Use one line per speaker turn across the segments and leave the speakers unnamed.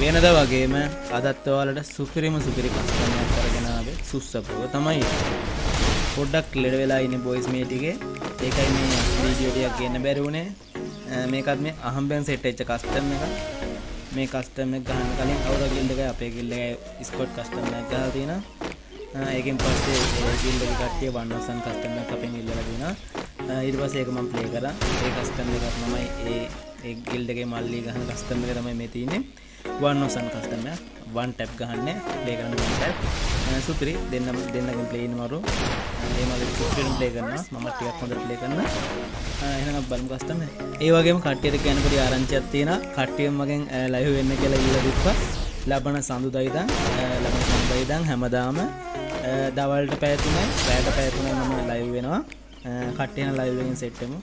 වෙනද වගේම අදත් ඔයාලට සුපිරිම සුපිරි කස්ටමයක් කරගෙනාවේ සුස්සපුව තමයි. පොඩ්ඩක් ලෙඩ වෙලා ඉන්න බොයිස් මේටිගේ ඒකයි මේ වීඩියෝටියක් කියන්න බැරිවුණේ මේකත් මේ අහම්බෙන් සෙට් එච්ච කස්ටම් එක මේ කස්ටම ගහන්න කලින් අවුර ගිල්ඩක අපේ ගිල්ල ස්කොට් කස්ටම ගහ තියෙන ඒකෙන් පස්සේ ගිල්ල කට්ටිය වන්නසන් කස්ටම අපෙන් ඉල්ල ලබෙන ඉරි පස ඒක මම් ප්ලේ කර. ඒ කස්ටම් එකක් මමයි ඒ ඒ ගිල්ඩගේ මල්ලි ගහන කස්ටම එක තමයි මේ තියන්නේ. වන්නසන් කස්ටම වන් ටැප් ගහන්න ලේකරන්න ටැප් සුපිරි දෙන්න දෙන්නකින් ප්ලේන් මරු ඒමල සුපිරම් ප්ලේ කරන්න මම ටියක් හොඳ ප්ලේ කරන්න එහන බලම් කස්ටම ඒ වගේම කට්ටියට කැනපුඩි ආරංචියක් තියෙන කට්ටියම් මගෙන් uh, ලයිහු වෙන්න කියලා ඉල්ල දික්වා. ලබන සඳු දයිදන් uh, ලබන සඳයිදන් හැමදාම uh, දවල්ට පැතුන පෑට පැතුන මම ලයිව් වෙනවා කට්ටයන ලයිවෙන් සෙට්ටමු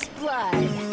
First Blood.